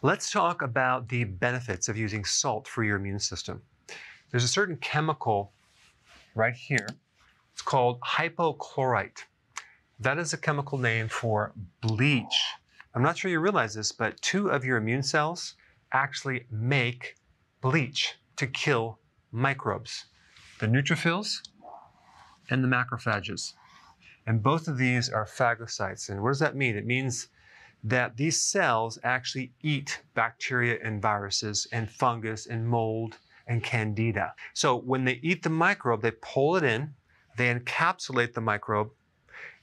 Let's talk about the benefits of using salt for your immune system. There's a certain chemical right here. It's called hypochlorite. That is a chemical name for bleach. I'm not sure you realize this, but two of your immune cells actually make bleach to kill microbes the neutrophils and the macrophages. And both of these are phagocytes. And what does that mean? It means that these cells actually eat bacteria and viruses and fungus and mold and candida. So when they eat the microbe, they pull it in, they encapsulate the microbe,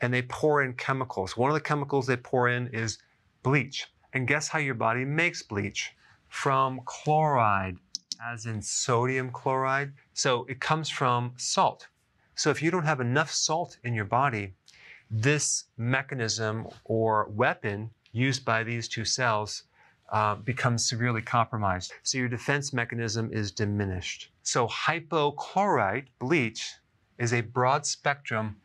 and they pour in chemicals. One of the chemicals they pour in is bleach. And guess how your body makes bleach? From chloride, as in sodium chloride. So it comes from salt. So if you don't have enough salt in your body, this mechanism or weapon used by these two cells uh, becomes severely compromised. So your defense mechanism is diminished. So hypochlorite bleach is a broad spectrum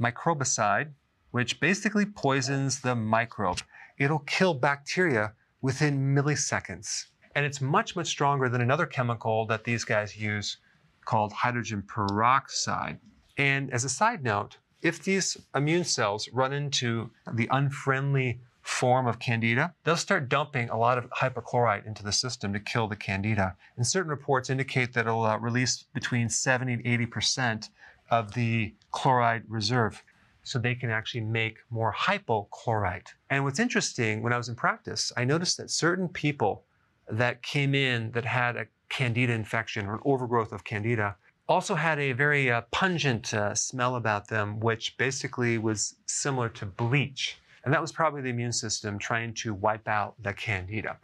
microbicide, which basically poisons the microbe. It'll kill bacteria within milliseconds. And it's much, much stronger than another chemical that these guys use called hydrogen peroxide. And as a side note, if these immune cells run into the unfriendly form of candida, they'll start dumping a lot of hypochlorite into the system to kill the candida. And certain reports indicate that it'll uh, release between 70 and 80% of the chloride reserve. So they can actually make more hypochlorite. And what's interesting, when I was in practice, I noticed that certain people that came in that had a candida infection or an overgrowth of candida also had a very uh, pungent uh, smell about them, which basically was similar to bleach. And that was probably the immune system trying to wipe out the candida.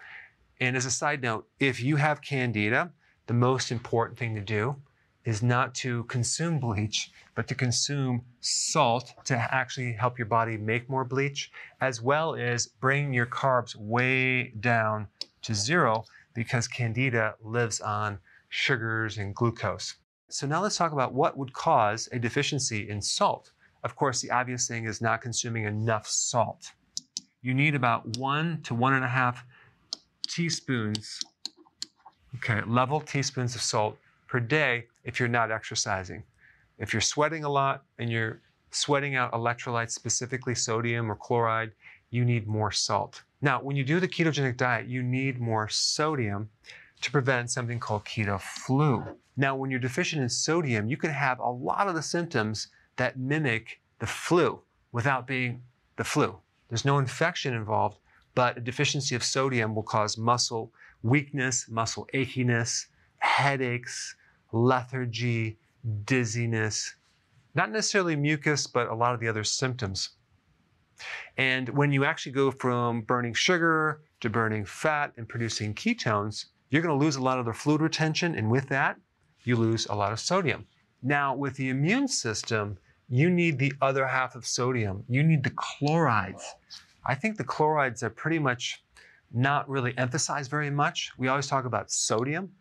And as a side note, if you have candida, the most important thing to do is not to consume bleach, but to consume salt to actually help your body make more bleach, as well as bring your carbs way down to zero because candida lives on sugars and glucose. So now let's talk about what would cause a deficiency in salt. Of course, the obvious thing is not consuming enough salt. You need about one to one and a half teaspoons, okay, level teaspoons of salt per day if you're not exercising. If you're sweating a lot and you're sweating out electrolytes, specifically sodium or chloride, you need more salt. Now, when you do the ketogenic diet, you need more sodium to prevent something called keto flu. Now, when you're deficient in sodium, you can have a lot of the symptoms that mimic the flu without being the flu. There's no infection involved, but a deficiency of sodium will cause muscle weakness, muscle achiness, headaches, lethargy, dizziness, not necessarily mucus, but a lot of the other symptoms. And when you actually go from burning sugar to burning fat and producing ketones, you're going to lose a lot of the fluid retention. And with that, you lose a lot of sodium. Now, with the immune system, you need the other half of sodium. You need the chlorides. I think the chlorides are pretty much not really emphasized very much. We always talk about sodium,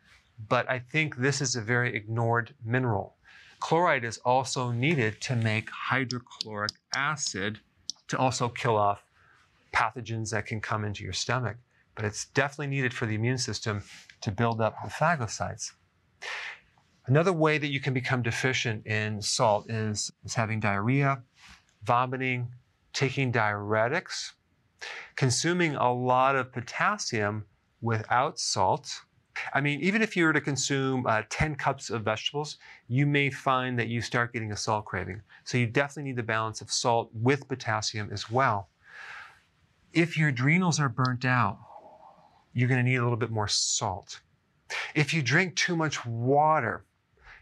but I think this is a very ignored mineral. Chloride is also needed to make hydrochloric acid to also kill off pathogens that can come into your stomach. But it's definitely needed for the immune system to build up the phagocytes. Another way that you can become deficient in salt is, is having diarrhea, vomiting, taking diuretics, consuming a lot of potassium without salt. I mean, even if you were to consume uh, 10 cups of vegetables, you may find that you start getting a salt craving. So you definitely need the balance of salt with potassium as well. If your adrenals are burnt out, you're going to need a little bit more salt. If you drink too much water,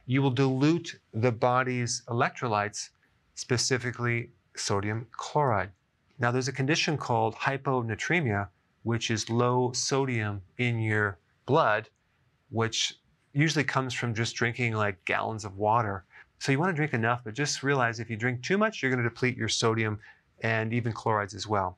you will dilute the body's electrolytes, specifically sodium chloride. Now, there's a condition called hyponatremia, which is low sodium in your blood, which usually comes from just drinking like gallons of water. So you want to drink enough, but just realize if you drink too much, you're going to deplete your sodium and even chlorides as well.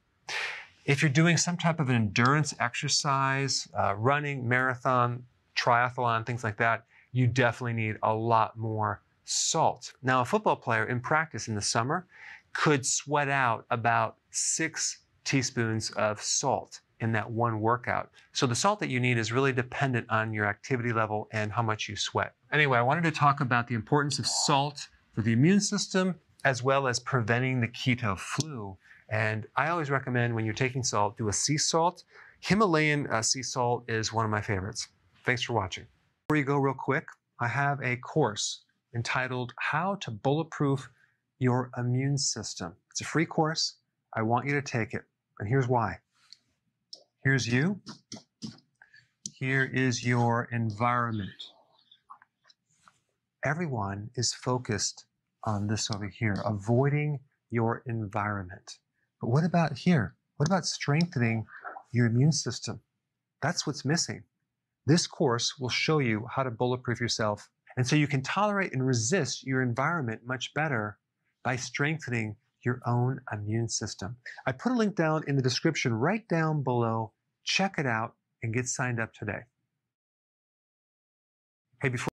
If you're doing some type of an endurance exercise, uh, running, marathon, triathlon, things like that, you definitely need a lot more salt. Now, a football player in practice in the summer could sweat out about six teaspoons of salt in that one workout. So the salt that you need is really dependent on your activity level and how much you sweat. Anyway, I wanted to talk about the importance of salt for the immune system as well as preventing the keto flu. And I always recommend when you're taking salt, do a sea salt. Himalayan uh, sea salt is one of my favorites. Thanks for watching. Before you go real quick, I have a course entitled How to Bulletproof Your Immune System. It's a free course. I want you to take it. And here's why. Here's you. Here is your environment. Everyone is focused on this over here, avoiding your environment. But what about here? What about strengthening your immune system? That's what's missing. This course will show you how to bulletproof yourself. And so you can tolerate and resist your environment much better by strengthening your own immune system. I put a link down in the description right down below. Check it out and get signed up today. Hey, before